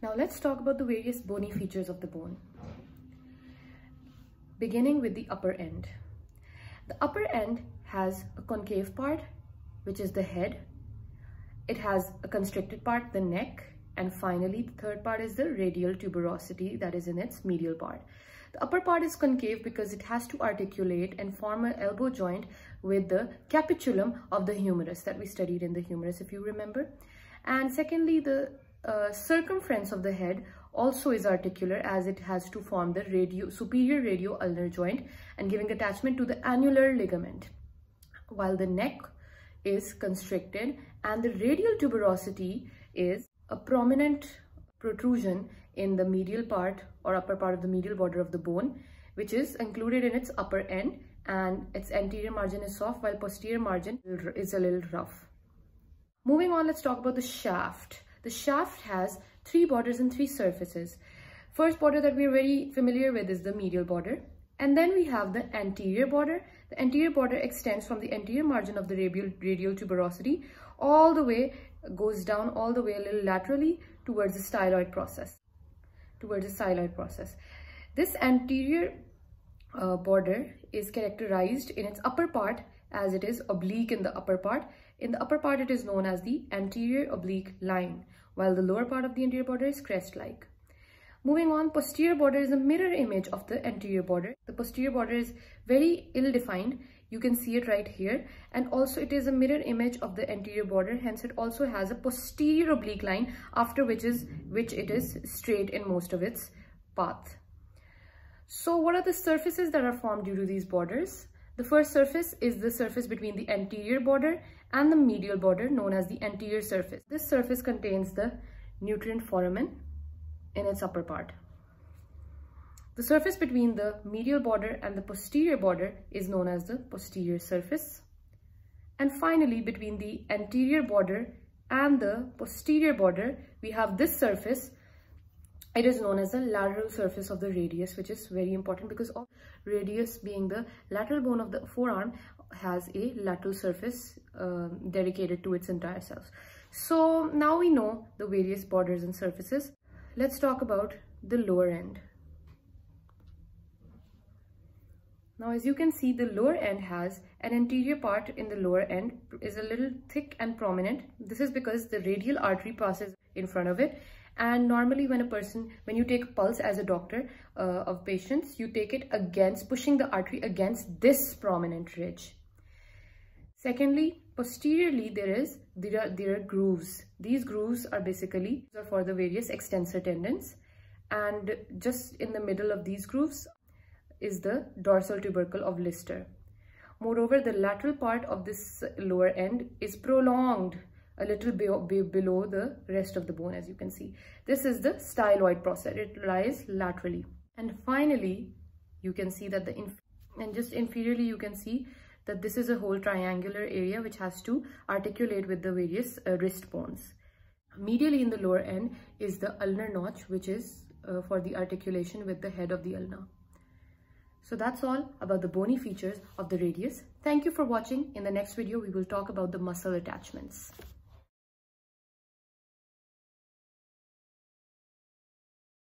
Now let's talk about the various bony features of the bone. Beginning with the upper end. The upper end has a concave part, which is the head. It has a constricted part, the neck. And finally, the third part is the radial tuberosity that is in its medial part. The upper part is concave because it has to articulate and form an elbow joint with the capitulum of the humerus that we studied in the humerus, if you remember. And secondly, the uh, circumference of the head also is articular as it has to form the radio, superior radio-ulnar joint and giving attachment to the annular ligament. While the neck is constricted and the radial tuberosity is a prominent protrusion in the medial part or upper part of the medial border of the bone, which is included in its upper end and its anterior margin is soft while posterior margin is a little rough. Moving on, let's talk about the shaft. The shaft has three borders and three surfaces. First border that we're very familiar with is the medial border. And then we have the anterior border. The anterior border extends from the anterior margin of the radial, radial tuberosity all the way, goes down all the way a little laterally towards the styloid process. Towards the styloid process. This anterior uh, border is characterized in its upper part as it is oblique in the upper part. In the upper part, it is known as the anterior oblique line, while the lower part of the anterior border is crest-like. Moving on, posterior border is a mirror image of the anterior border. The posterior border is very ill-defined. You can see it right here. And also it is a mirror image of the anterior border. Hence, it also has a posterior oblique line after which is which it is straight in most of its path. So what are the surfaces that are formed due to these borders? The first surface is the surface between the anterior border and the medial border known as the anterior surface. This surface contains the nutrient foramen in its upper part. The surface between the medial border and the posterior border is known as the posterior surface. And finally, between the anterior border and the posterior border, we have this surface it is known as the lateral surface of the radius, which is very important because of radius being the lateral bone of the forearm has a lateral surface uh, dedicated to its entire self. So now we know the various borders and surfaces. Let's talk about the lower end. Now as you can see the lower end has an anterior part in the lower end is a little thick and prominent. This is because the radial artery passes in front of it. And normally when a person when you take pulse as a doctor uh, of patients you take it against pushing the artery against this prominent ridge. Secondly posteriorly there is there are there are grooves. These grooves are basically for the various extensor tendons. And just in the middle of these grooves is the dorsal tubercle of Lister. Moreover, the lateral part of this lower end is prolonged a little be be below the rest of the bone as you can see. This is the styloid process. It lies laterally. And finally, you can see that the, and just inferiorly you can see that this is a whole triangular area which has to articulate with the various uh, wrist bones. Medially in the lower end is the ulnar notch which is uh, for the articulation with the head of the ulna. So that's all about the bony features of the radius. Thank you for watching. In the next video, we will talk about the muscle attachments.